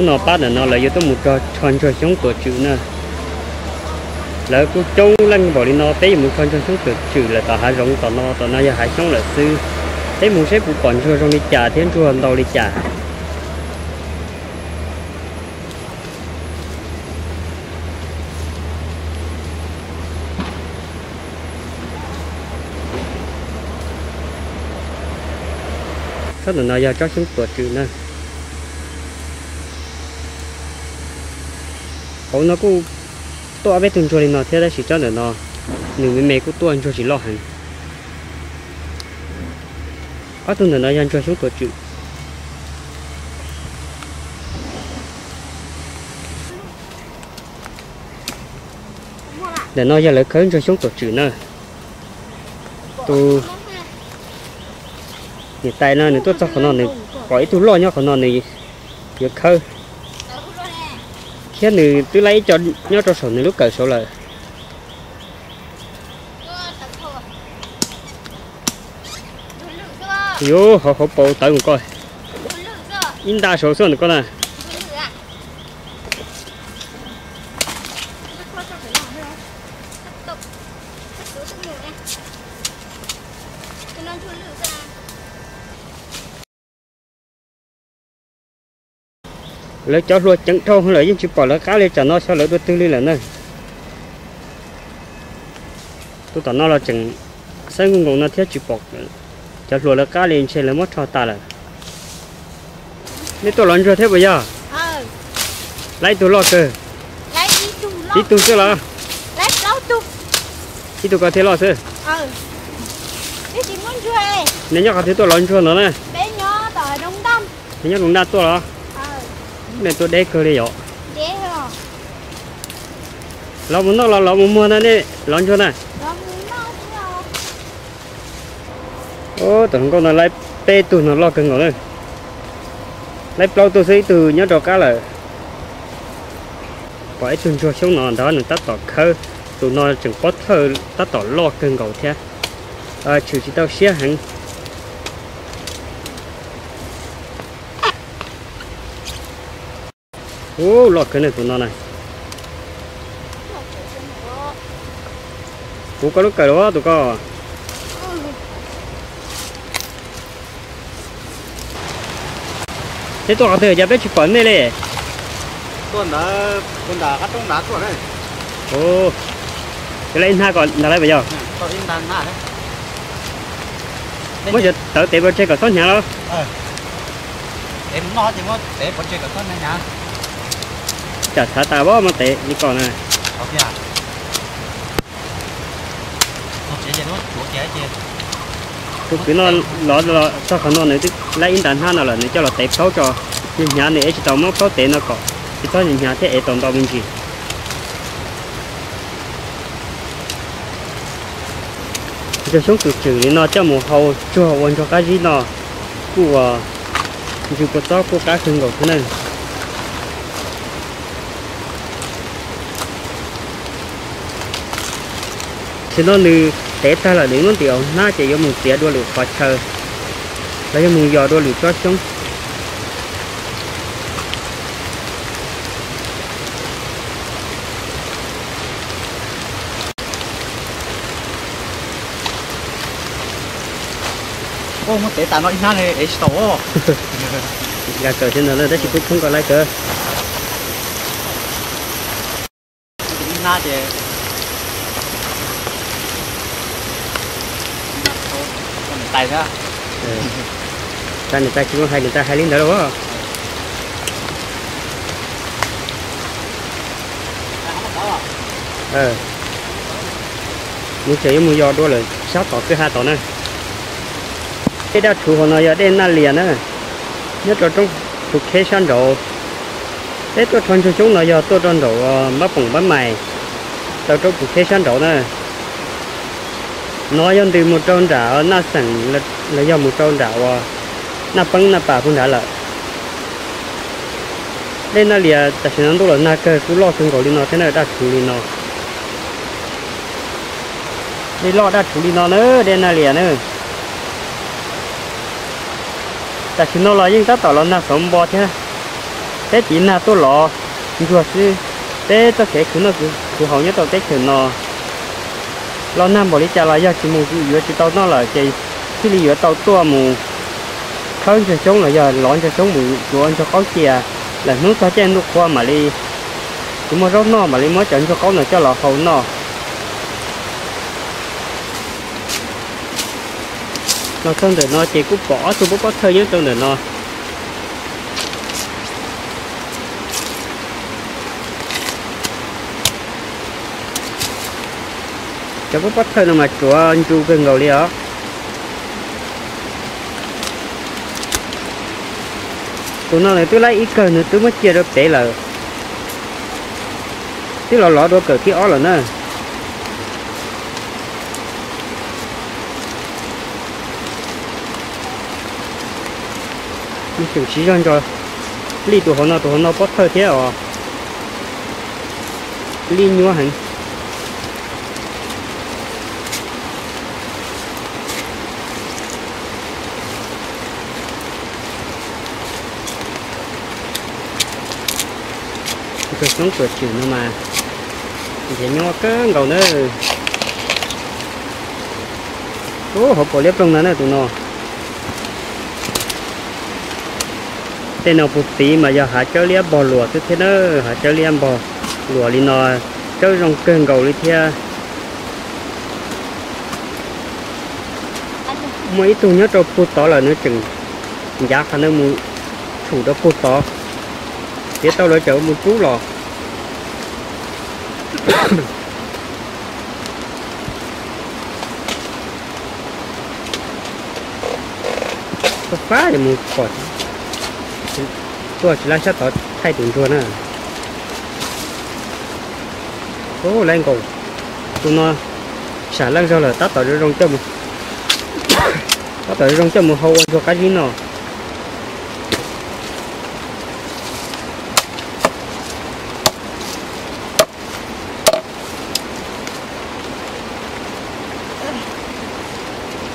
chúng nó bắt nó là yếu tố một trò tròn trò sống tổ chữ nữa là cứ trông lên bỏ đi nó tới một tròn trò sống tổ chữ là tao hai rong tao nó tao nó giờ hai sống là sư. Tế một sẽ cũng còn chưa trong đi trả thiên chùa hầm đầu đi trả rất là nó giờ cho sống tổ chữ nữa cậu nó cũng tôi biết từng thì nó thế đấy, chỉ cho nó nhưng cái mẹ cũng tôi anh cho chỉ lo hẳn. Ở tuần nó anh cho xuống tổ chữ. Để nó giờ lại khấn cho xuống tổ chữ nữa tôi thì tại nó nên tôi cho nó năng này khỏi tôi lo nhá khả nó này, việc khơi khi này tôi lấy cho nhớ cho sổ này lúc cởi sổ lại yo họ họ bộ tới một coi in đa số số này con à lấy cho luôn chẳng thâu lại nhưng chỉ bỏ lá cá lên cho nó sao lại đôi tư lên là nơi? Tôi tao nó là chẳng sai ngung ngung nó thiết chỉ bỏ cho luôn lá cá lên trên là mất cho ta là. Nếu tôi lần cho thế bây giờ. Lấy tôi lo cơ lấy đi lo. Tu chưa là lấy lâu tu đi tu có thể lo chưa ờ. Đi tìm muốn chơi nếu nhắc có thể tôi lần cho nó nè bé nhỏ tỏi đông đông. Nếu nhắc cũng đa tôi là nên tôi để cơ đi rồi dễ rồi muốn nó lo lo muốn mua nó nè lần cho rồi ô tưởng con nó lấy tê tu nó lo cưng rồi nè lấy bao tôi thấy từ nhớ trò cá là quái tuần cho xuống nó đó là tắt tỏ khơ. Tụi nó chẳng có thơ tắt tỏ lo cưng cầu thế à chủ chỉ tao xé hẳn ô lo cưng này tụi nó này. Cũng có lúc cởi đó tụi con thế tôi có thể giờ biết chụp ảnh này lên tuần đó tuần đã cắt trong đá tuần đấy ồ. Cái lên hai còn là lấy bây giờ. Có in đàn nát đấy bây giờ tự tiệm bên trên còn số nhà đâu em nói thì muốn để bọn chơi cả tuần này nhá chả thả tà bó mà tệ đi còn này có chế chế tôi cứ nó lọ lọ sao khả năng này tức lấy in đàn hai nào là này cho là tệ xấu cho. Nhưng nhà này chỉ tao móc có tệ nó có. Chỉ có những nhà thế ở tổng tao bên gì cho xuống từ trừ nó cho một hầu cho hầu cho cái gì nó. Của dù có to của cá khưng rồi thế này thì nó nữ té ta là đến nó tiểu na chỉ có một tía đua lửa khó chờ lấy một giò đua lửa cho chúng. Ô một tế tàn nó in nát này để tổ gà cờ trên đó là chỉ cũng không có lại cờ nát chứ tay nữa ừ. ta người ta chỉ có hai người ta hai lính đó đâu á ờ muốn chơi mua giò đua là sáu tỏ cứ hai tỏ này. Cái đó chủ hồ nói giờ đến na liền nữa nhất là trong thuộc thế sản độ thế tôi thon cho chúng nó giờ tôi trong độ ờ, mất bụng bánh mày. Tao trong thuộc thế sản độ nữa nói yon từ một tròn trả na sẵn là là do một tròn trả và na bắn na bả phun đã là nên là lìa tại sao nó là na cơ cứ lo thương cầu đi nó thế này đã xử lý nó đi lo đã xử lý nó nữa nên là lìa nữa. Ta sao nó là những tác tạo là na sống bò thế. Thế chỉ là tôi lo. Chưa chứ thế tôi sẽ cứ nó cứ cứ hầu như tôi tết thử nó lo nam bỏ đi trả lại giờ chỉ mù giữa chỉ tao nó là chỉ chỉ đi giữa tao tua mù. Khơi cho sống là giờ lõn cho sống mù chuột cho khó chè là nước cho trên nước qua mà đi chỉ mua rau no mà đi mới chọn cho khó nữa cho lọ hầu no. Nó trong đời nó chỉ cũng bỏ, tôi cũng có thời nhớ trong đời nó. Cho có bắt thôi nào mà chúa anh chú gần gầu đi đó tụi nó này tôi lấy ít cờ nữa tôi mới chia được tệ là tí lọ lọ đôi cờ kia ó là nữa. Mình chịu chỉ cho cho li tụi hồn nó, tụi hồn nó bắt thời thế à? Li nhua hẳn. Cái sống cửa chịu nữa mà. Thì nó cái ngầu nữa. Ô hộp bỏ liếp trong đó nè, tụi nó. Tên nào bút tí mà giờ hạ cháu liếp bò lùa tức thế nữa hạ cháu liếp bò lùa đi nó cháu trong cơn ngầu đi theo mấy tụi nhớ cho bút tỏ là nó chừng giá khả năng mù thủ đó bút tỏ để tao lại chợ một chú lò. Có phá thì một cọt tôi chỉ là sát tỏ thay tiền luôn nữa. Ô lên cầu. Tụi nó xả lăng sau là tắt tỏ trong châm tắt tỏ trong châm một hậu cho cái gì nào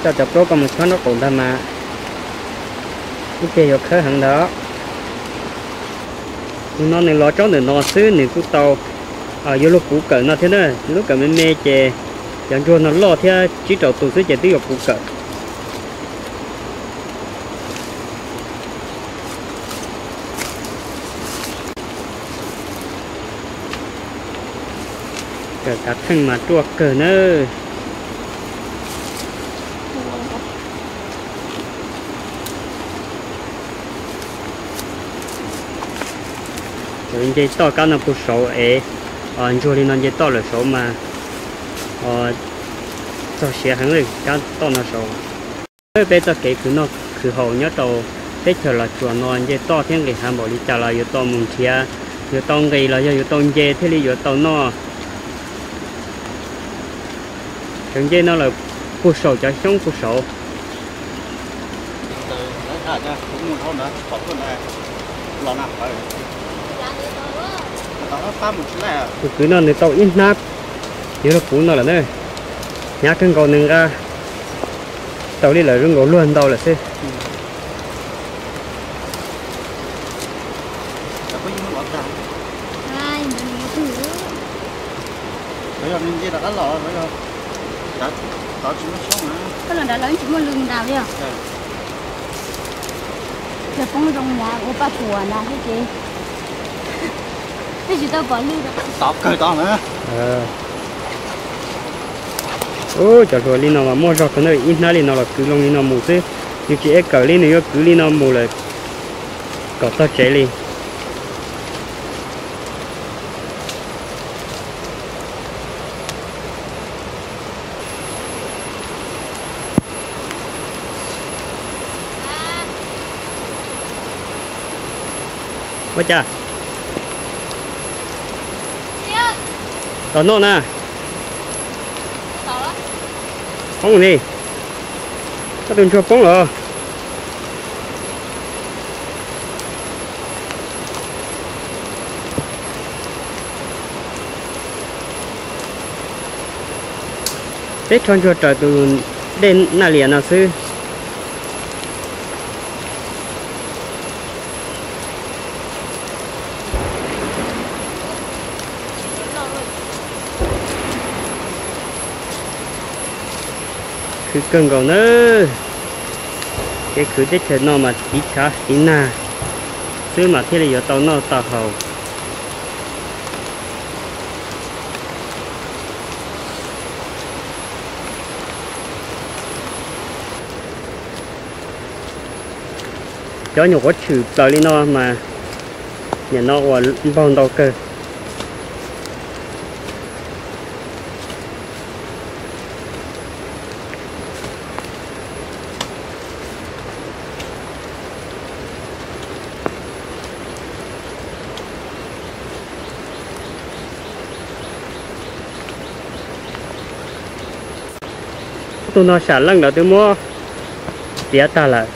cho chọc đó còn một số nó cũng tham mà. Cái kia vô khơi hẳn đó. Nó này lo chó này nó xứ này cũng tàu à vô lúc cũ cận nó thế đó. Lúc cận mình mê chè. Chẳng cho nó lo thế chỉ trầu tù xứ chè tí vào cũ cận. Cỡ cả thân mà chua cờ nữa rồi anh mà cái cứ nó, cứ đầu bây giờ là chuột nó dây to thiên cái hàng bảo đi trả lại yếu to mùng chia. Yếu to cái là yếu to dây, thế thì yếu to nó. Cái dây nó là bút số cho xong bút số từ lấy thả ra cũng muốn hơn nữa còn hơn này lo nặng phải một à cứ cứ nó này tàu ít nát. Yếu nó cũ nó là nơi nhá cưng cầu nâng ra. Tàu đi là rừng gỗ luôn tàu là xe Cái lần đã lớn chỉ mua lưng đào đi à. Giờ phong trong nhà của bà chùa là cái gì Cái gì tao bỏ tao cười tao nữa ờ ô chả rồi đi nào mà mua rau cái nơi ít nào là cứ lông đi nào mù chứ như chị ấy cởi đi nữa cứ đi nào mù là cậu ta chế đi Quá cha đó nó nè. Không đi. Có đừng cho bóng rồi Tết cho cho trời từ đến nà liền nào sư. Cứ cần còn nữa cái cứ để chờ nó mà chỉ chả ít na xưa mà thế là giờ tao nó tao hầu. Cho nhiều quá chữ tao đi nó mà nhà nó qua bao đâu cơ. Tôi nó xả lăng đó tôi mua. Tía ta lại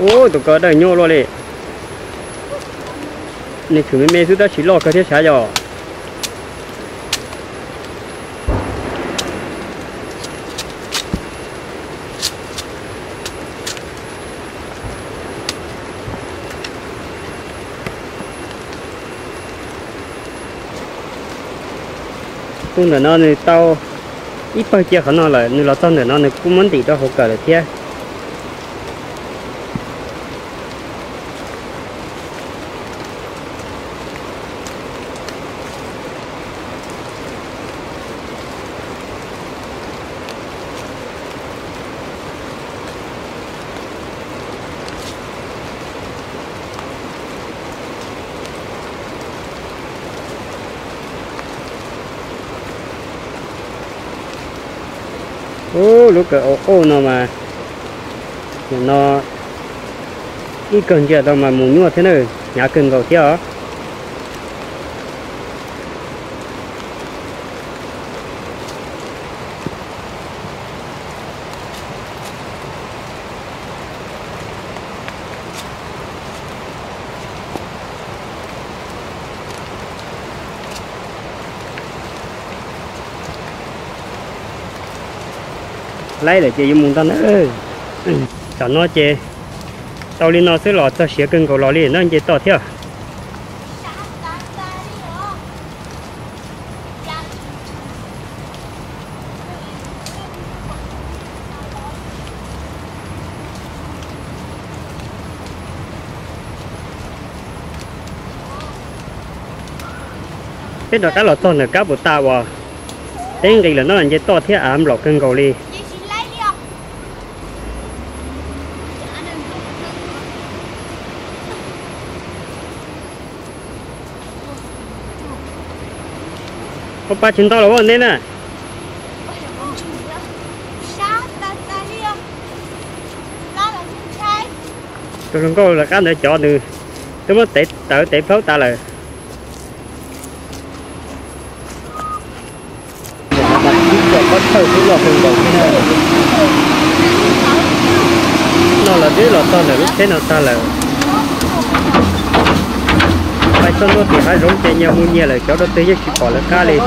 ô tụi có đời nhô luôn đi. Nên thử mấy mấy thứ đó chỉ lo cái thiết xả rồi cũng là nó này tao ít bao chia khả năng là nó là tao này nó này cũng muốn đi đó học cả là thế ô lúc cái ô ô nó mà nó ít cần chưa đâu mà muốn nhua thế này nhà cần cầu theo lấy để chơi dùng muốn ta nữa ừ. ừ. cho nó chơi, tao đi nó sẽ lọt cho xía cưng cầu lò liền nó chơi to theo cái đó cái lọt to này cá bột ta vào đến gì là nó là chị to theo ảm lọt cưng cầu liền Chị xin lấy đi không? có ba chín to là bao nên nè Sao ta ta đi không? Con tôi không có là cá nữa cho được, tôi mới tệ tự tệ pháo ta là nó là đứa là to là lúc thế nào ta là hai xong nó thì hai giống chạy nhau, mua nhiều là cháu đó tới chỉ có là ca đi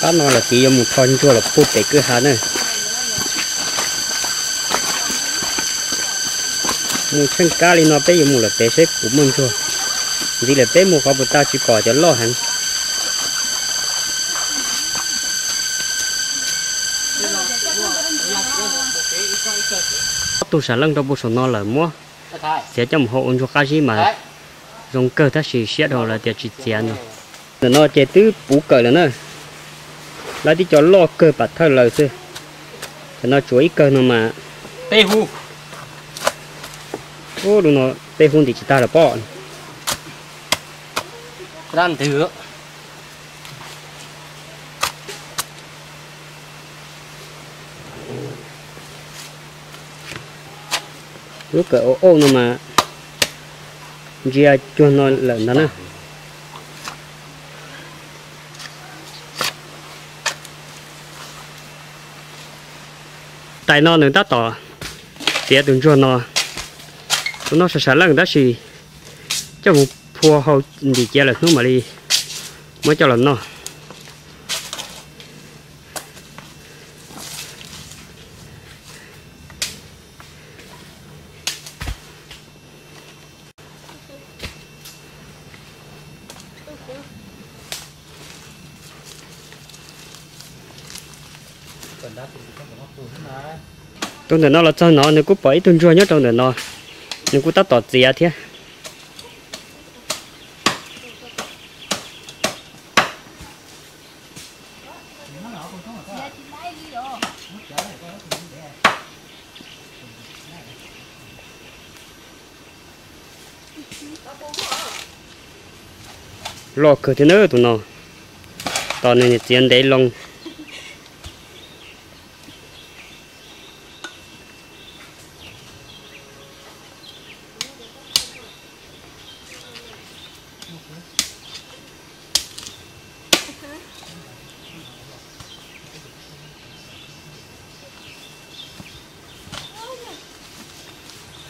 cá nó là chỉ một con chua là phụ để cứ hả này. Một chân cá đi nó tới một là bé xếp của mình thôi. Vì là bé một con bột ta chỉ có cho lo hẳn. Tu sản lăng đâu bố số nó là mua. Sẽ trong hộ cho cá gì mà dùng cơ ta chỉ xét đồ là tiền chỉ tiền rồi nó. Chế tứ bù cờ là nữa lấy đi cho lo cơ bạc thơ lời xưa. Thì nó chuối cơ nó mà. Tê hu ô đúng nó tê hôn thì chỉ ta là bỏ. Ran thừa lúc cái ô ô nó mà chia cho nó lợn đó nè. Tại nó nữa ta tỏ. Tiệt đừng cho nó. Tụi nó sẽ sản lần đó xì, cho một phù hậu đi chơi là thứ mà đi. Mới cho lần nó còn đã thì không có tù mà trong đó nó là cho nó? Nên cũng bảy tuần rồi nhất trong đó nó. Nên cũng tắt tọt gì à thế lọ lo cửa thế nữa tụi nó. Tao này tiền để lòng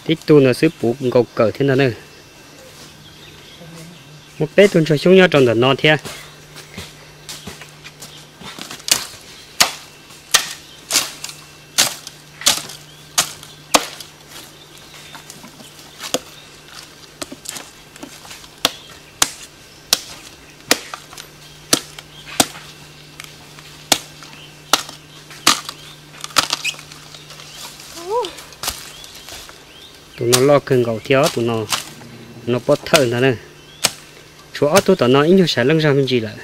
tích tu nó sư phụ ngọc cờ thế nào nữa một tết tuần cho xuống nhau trong đợt non thế tụi nó lo cơn gạo theo tụi nó nó bắt thở nữa nè. Chỗ tôi tụi nó ít nhiều sẽ lưng ra mình gì lại.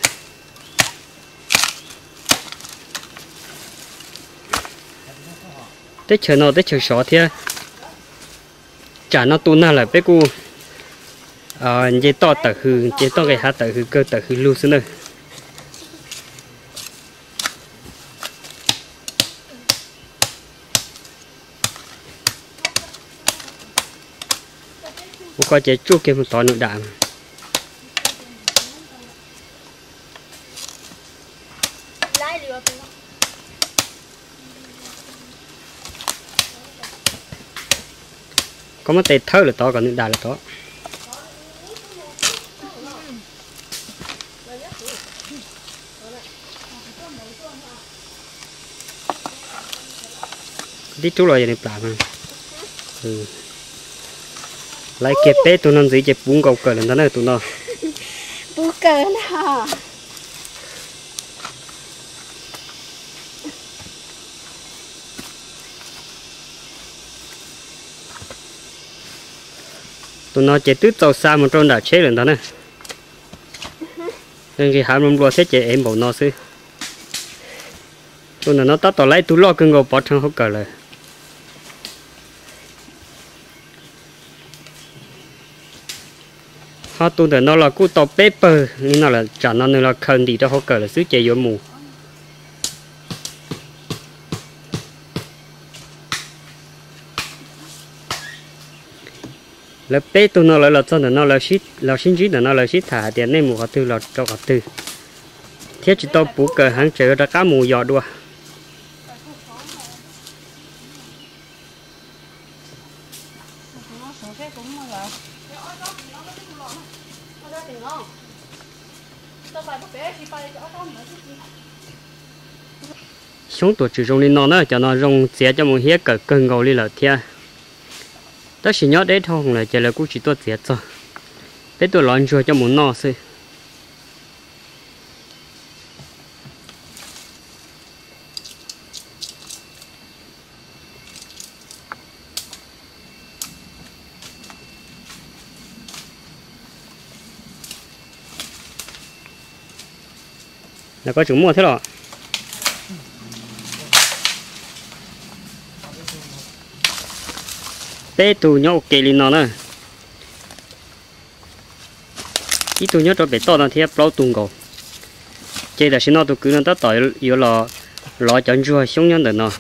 Tết chờ nó tết chờ sọ thế. Chả nó tu na lại bé cô à chế to tờ hư chế to cái hạt tờ hư cơ tờ hư lưu xuống đây coi chế chua kia một nội rồi tụi nó. có một tay thơ là to còn nội đạm là to đi chú rồi này bà mà ừ lại kẹp bé tụi nó gì chế bún cầu cờ lên đó nữa tụi nó Bú cờ nè. tụi nó chế tứ tàu xa một trong đã chế lên đó nè nên cái hàm lùm lùa sẽ chế em bảo nó sư tụi nó nó tắt tàu lấy tụi lo cưng ngô bỏ trong hốc cờ เ họ tụi nó nó là cú tàu paper nhưng nó là chả nó là cần đi cho họ cờ là xứ chế vô mù. Là bé tụi nó là là cho nó là shit là sinh chí nó là shit thả tiền nên mù họ tư là cho họ tư thế chỉ tao bù cờ hàng chờ ra cá mù giò đua Nó sửa cái cũng là. Tao phải bắt bé chỉ phải cho tao nữa chứ sống tổ chỉ rong lên nó nữa cho nó rong xé cho một hiếc cờ cần gầu đi là thia. Đó chỉ nhớ đấy thôi là chỉ là cũng chỉ tôi xé cho. Đấy tôi lăn cho cho một nó xí. là có chủ mua thế rồi bé tù nhau kê lên nó nè. Ít tù nhau cho bé to nó thì bao tung cầu chơi là xin nó tụ cứ nó tất tỏi yếu lò lò chọn chua xuống nhân được nó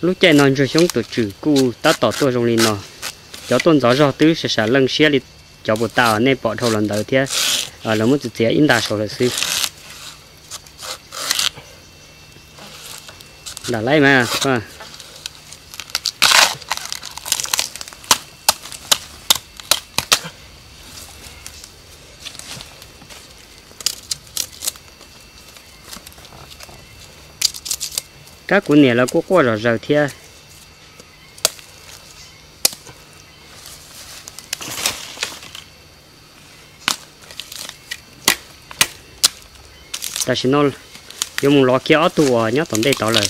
lúc chạy non rồi xuống tổ chữ cu ta tỏ tôi rong linh nó cho tôn gió gió tứ sẽ sẽ lưng xe đi cháu bộ tàu nên bỏ thầu lần đầu thế à ờ, là muốn tự chế in đa số là sư. Đã lấy mà à. các cuốn này là có qua rồi rồi thia ta xin nói dùng một lọ kia ở tù nhớ tổng đây tỏ lời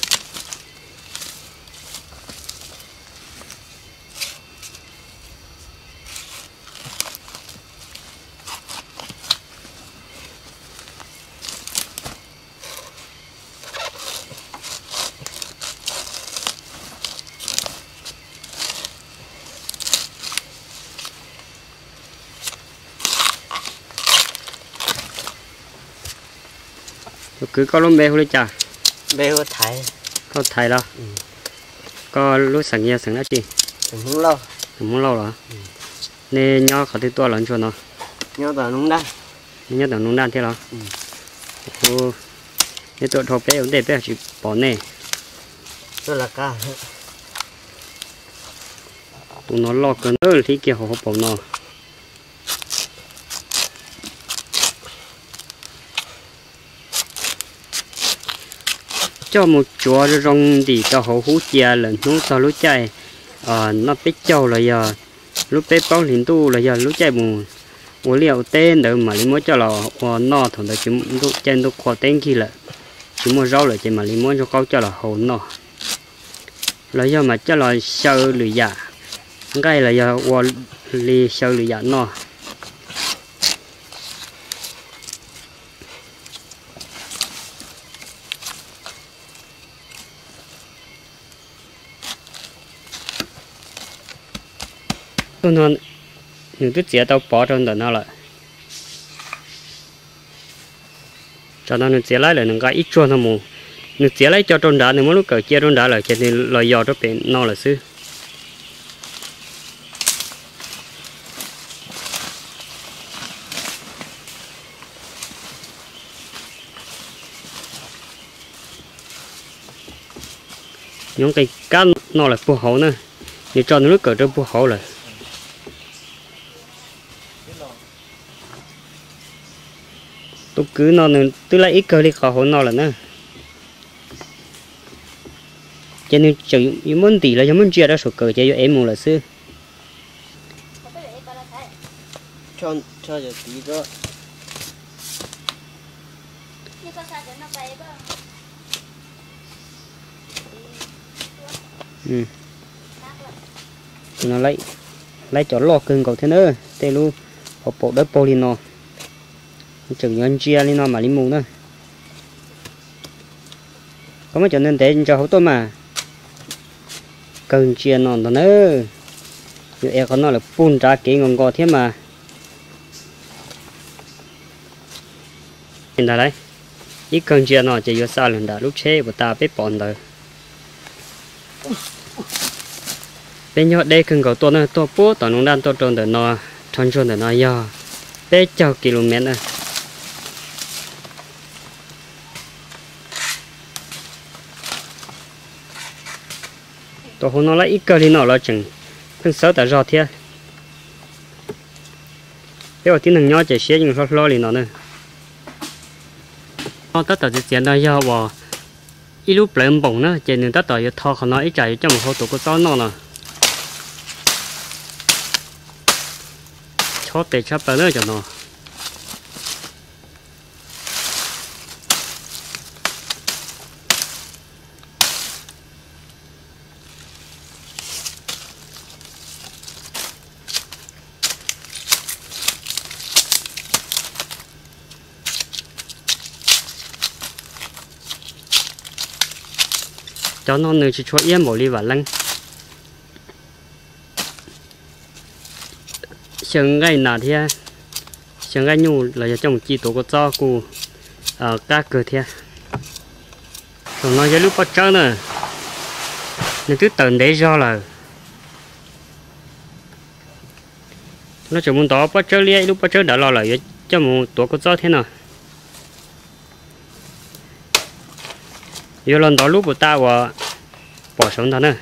คือก็ล้มเบหุลจ่าเบลุไทยก็ไทยแล้วก็รู้สังเกตสังเกตจีถึงมุ้งเราถึงมุ้งเราเหรอเนี่ยย่อเขาที่ตัวหลังชวนเนาะย่อต่อนุ่งด้านย่อต่อนุ่งด้านที่เราโอ้โหนี่ตัวทอเป้ผงเด็ดเป้จีปอนเน่ตัวละก้าตัวน้องลอกกินเออที่เกี่ยวกับผมเนาะ cho một chúa rong đi cho họ hú chia lần ờ, nó sao lúc chạy à nó biết châu là giờ lúc biết bao liền tu là giờ lúc chạy mù 我料 tên đỡ mà lý mỗi cho là họ ờ, nó thằng đó chúng tôi trên tôi khó tên kia là chúng mua rau là chỉ mà lý mỗi cho câu cho là hồ nó là giờ mà cho dạ. là sơ lười giả cái là giờ qua dạ lì sơ lười giả nó tôi nói, những cái chia tao bỏ trong đó nó lại. Cho nó chia lại là nó có ít cho nó mù nó chia lại cho trong đá nó mà lúc cởi chia trong đá là cho nên lời giò cho bên nó là xứ. Những cái cá nó là phù hậu nữa. Như cho nó lúc cởi trong phù hậu rồi tôi cứ nó nữa tôi lại ít cơ đi khó hồn nó là nữa cho nên chỉ những món tỷ là những món chia ra số cờ cho em một là xưa cho cho giờ tí đó cho ừ nó lấy lấy cho lo cưng cầu thế nữa tê lu họ bộ đất polino chừng nhân chia lên nó mà lên mù nữa có mấy chỗ nên để cho hậu tôi mà. Cần chia e nó đó nữa. Như em có nói là phun ra kỹ ngon gò thế mà. Hiện tại đấy. Ít cần chia nó chỉ có sao lần đã lúc chế của ta biết bọn đời. Bên nhau đây cần có tôi nữa, tôi bố tao nông đan tôi trồng để nó trồng trồng để nó giờ. Bé chào km nữa. tổ hồ nó là ít cơ thì nó là chừng. Phân sáu tại do thế. Thế mà tiếng thằng nhỏ chạy xe nhưng lo lo thì nó nữa. Nó tất cả chuyện đó do vào ít lúc lên bổng nữa, chạy nên tất cả giờ thò khó nói chạy trong một hộ tổ có to nó nè. Cho tệ chấp tới nữa cho nó. Cho nó nữa chỉ cho yên một ly và lăng. Sừng ngay nào thì sừng à. ngay nhu là trong chi tổ có cho cô ở các cửa thì à. còn nó giờ lúc bắt chân nữa nên cứ tận để do là. Nó chỉ muốn đó bắt chơi lia lúc bắt chơi đã lo là cho một tổ có cho thế nào. Giờ lần đó lúc của ta và sống đó nữa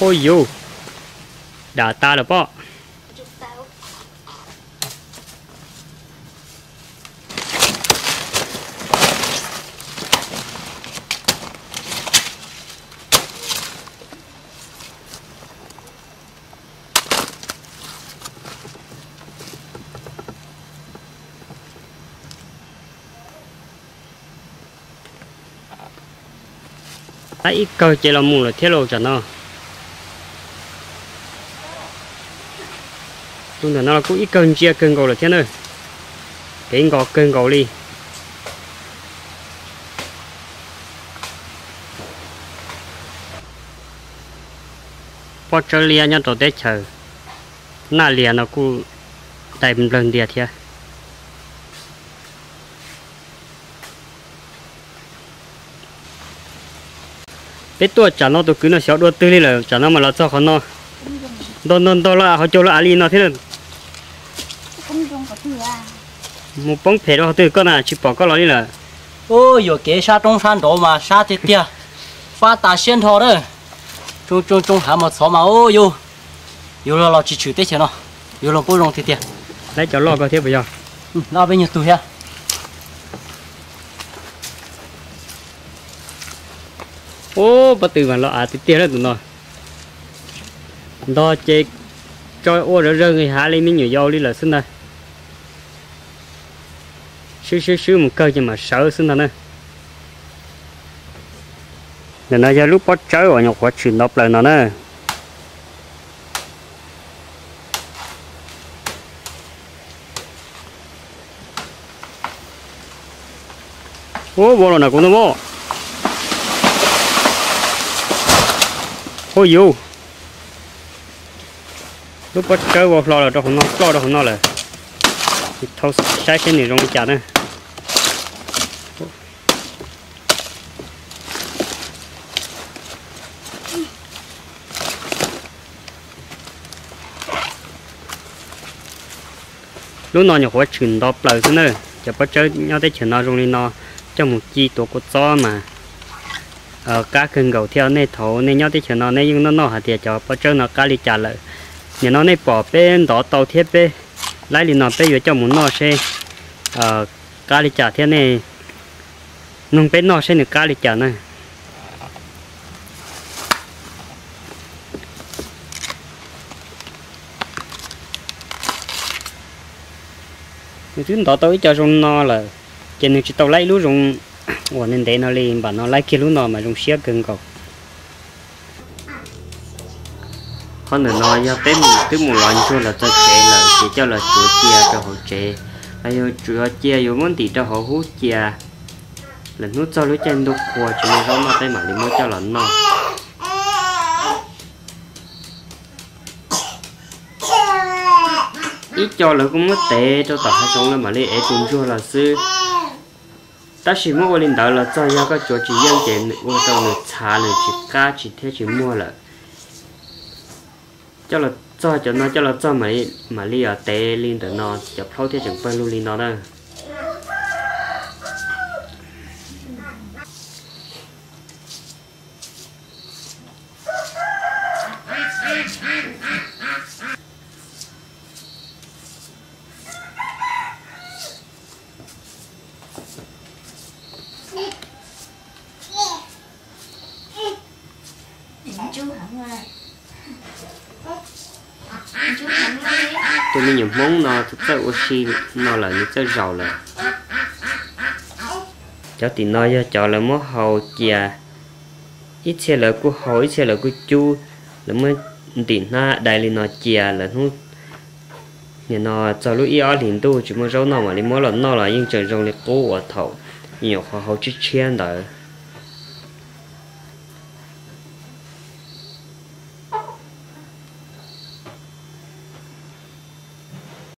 ôi dù đã ta được bỏ ta ít cơ chỉ là mù là thiết lộ cho nó. Chúng ta nó cũng ít cân chia cân cầu là thế nơi. Cái ngọ cân cầu đi. Bỏ chơi lia nhau tổ tết chờ. Na lia nó cũng đầy một lần địa thiệt. Cái tua chả nó tôi cứ nó xéo đua tư đi là chả nó mà nó cho khó nó đó nó đó là họ cho là ali nó thế là có một bóng phê đó từ con nào chỉ bỏ con nó đi là ôi yo kế sa trong san đó mà sa thế tia phát ta xiên thọ đó. Chung chung chung hàm một số mà ô yo yo lo lo chỉ chữ tết chứ nó. Yo lo bố rong thế tia lấy cho lo có thế bây giờ. Lo bao nhiêu tuổi ha ô bắt từ mà lo à thì tiền đó tụi nó. Đó chơi cho ô rồi rơi người hạ lên mình nhiều dâu đi là xin đây xíu xíu xíu một cơ nhưng mà sợ xin này nè. Nên nó giờ lúc bắt chơi ở nhọc quá chuyển đọc lại nó nè. Ô, bộ này cũng nó bộ ôi dù. Lúc bắt chơi vào lo là đâu không nó lo đâu không nó là thì thâu trái cái này trong chả nữa. Lúc nào nhỏ quá chuyển đó lời thế nữa chả bắt chơi nhau tới chuyển nó trong đi nó, trong một chi tổ của gió mà ờ cá cưng gầu theo nên thổ nên nhau thì chờ nó nên nhưng nó nó hạt thì cho bắt trơn nó cá đi trả lời nhà nó nên bỏ bên đó tàu thiết bên lấy đi nó bên vừa cho muốn nó xe. Ờ cá đi trả thế này. Nung bên nó xe được cá đi trả này chúng đó tới cho rong nó là trên đường chỉ tàu lấy lú nên để nó lên và nó nó mà con nữa nó giờ bé mình cứ một lần cho là cho trẻ là chỉ cho là chuột chia cho họ trẻ. Hay là chuột chia yêu muốn thì cho họ hút chia. Là nút cho lưới chân đục của chúng mình không mà tay mà đi mua cho là nó ít cho là cũng mất tệ cho tao hai sống là mà lấy ế tụng chua là sư ta chỉ mua vào linh đạo là cho nhau các chỗ chỉ dân tiền qua trong người trả này chỉ cá chỉ thế chỉ mua là cho là cho cho nó cho là cho mấy mà li ở tệ linh đạo nó chụp thâu thế chẳng bên luôn linh nó đâu chú hẳn rồi chú hẳn rồi tôi món nó thực sự oxy, nó là những chất giàu là cháu thì nói cho cháu là món hầu chè, ít xe là của hầu ít xe là của chu. Là mới tiền na đại lý nó chè là nó nhà nó cho lúc yếu liền tu, chỉ mới rau nó mà lấy mua là nó là những trường rong lấy cố ở thầu nhiều khoa hầu chút chen đó.